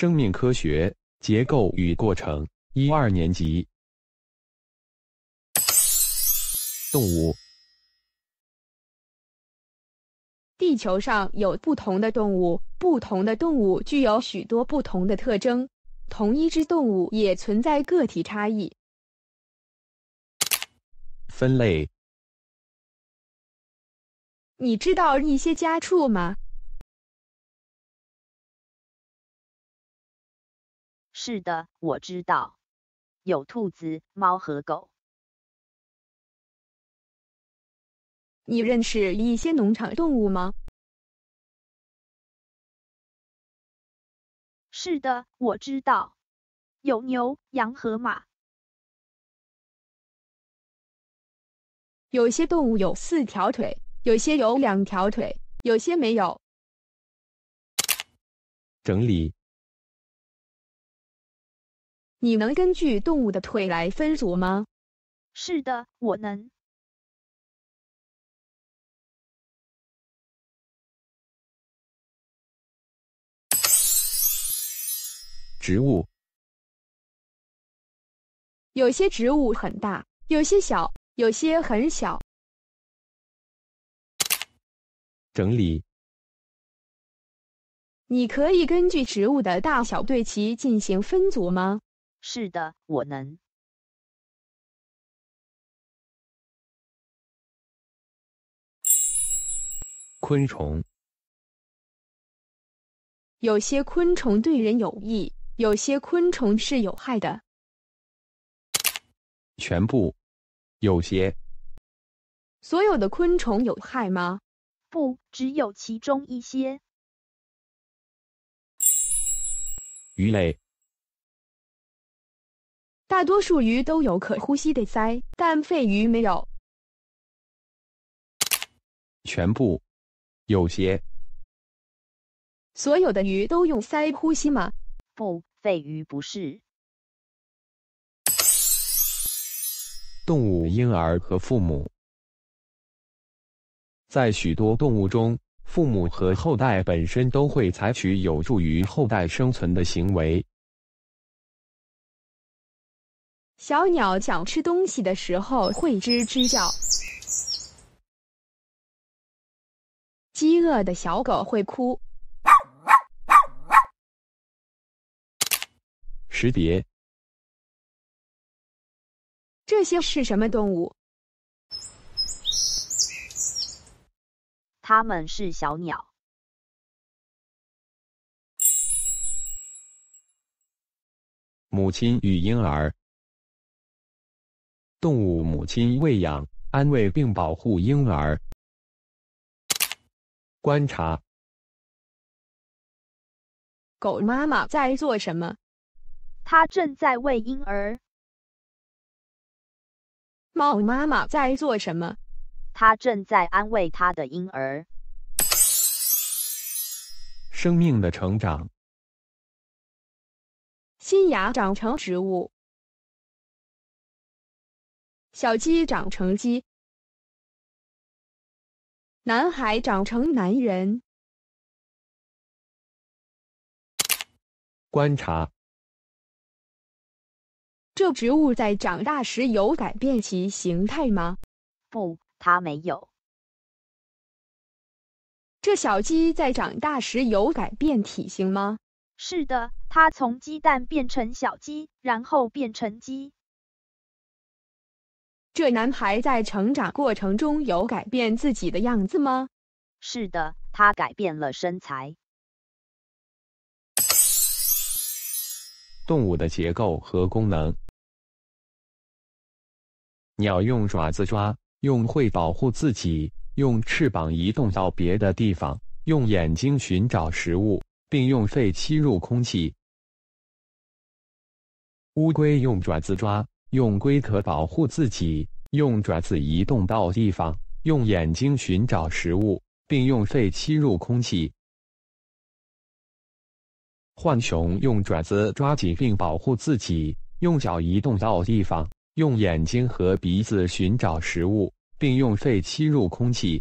生命科学结构与过程，一二年级。动物。地球上有不同的动物，不同的动物具有许多不同的特征。同一只动物也存在个体差异。分类。你知道一些家畜吗？是的，我知道，有兔子、猫和狗。你认识一些农场动物吗？是的，我知道，有牛、羊和马。有些动物有四条腿，有些有两条腿，有些没有。整理。你能根据动物的腿来分组吗？是的，我能。植物有些植物很大，有些小，有些很小。整理。你可以根据植物的大小对其进行分组吗？是的，我能。昆虫有些昆虫对人有益。有些昆虫是有害的。全部，有些。所有的昆虫有害吗？不，只有其中一些。鱼类，大多数鱼都有可呼吸的鳃，但肺鱼没有。全部，有些。所有的鱼都用鳃呼吸吗？不。肺鱼不是动物婴儿和父母，在许多动物中，父母和后代本身都会采取有助于后代生存的行为。小鸟想吃东西的时候会吱吱叫，饥饿的小狗会哭。识别，这些是什么动物？它们是小鸟。母亲与婴儿，动物母亲喂养、安慰并保护婴儿。观察，狗妈妈在做什么？它正在喂婴儿。猫妈妈在做什么？它正在安慰它的婴儿。生命的成长。新芽长成植物。小鸡长成鸡。男孩长成男人。观察。这植物在长大时有改变其形态吗？不，它没有。这小鸡在长大时有改变体型吗？是的，它从鸡蛋变成小鸡，然后变成鸡。这男孩在成长过程中有改变自己的样子吗？是的，他改变了身材。动物的结构和功能。鸟用爪子抓，用喙保护自己，用翅膀移动到别的地方，用眼睛寻找食物，并用肺吸入空气。乌龟用爪子抓，用龟壳保护自己，用爪子移动到地方，用眼睛寻找食物，并用肺吸入空气。浣熊用爪子抓紧并保护自己，用脚移动到地方。用眼睛和鼻子寻找食物，并用肺吸入空气。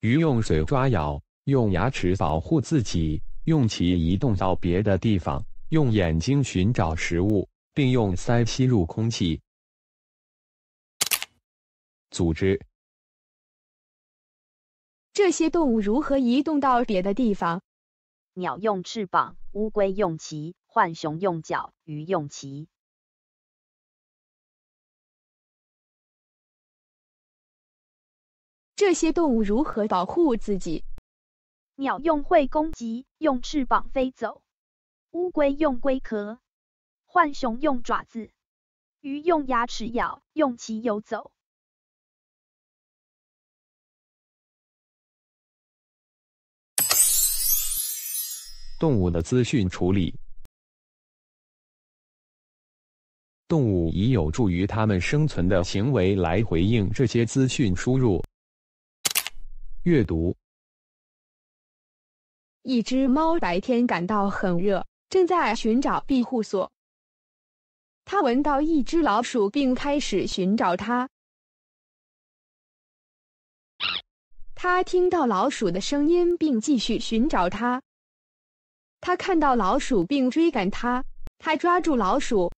鱼用嘴抓咬，用牙齿保护自己，用其移动到别的地方，用眼睛寻找食物，并用鳃吸入空气。组织这些动物如何移动到别的地方？鸟用翅膀，乌龟用鳍，浣熊用脚，鱼用鳍。这些动物如何保护自己？鸟用喙攻击，用翅膀飞走；乌龟用龟壳，浣熊用爪子，鱼用牙齿咬，用鳍游走。动物的资讯处理，动物以有助于它们生存的行为来回应这些资讯输入。阅读。一只猫白天感到很热，正在寻找庇护所。他闻到一只老鼠，并开始寻找它。他听到老鼠的声音，并继续寻找它。他看到老鼠并追赶它，他抓住老鼠，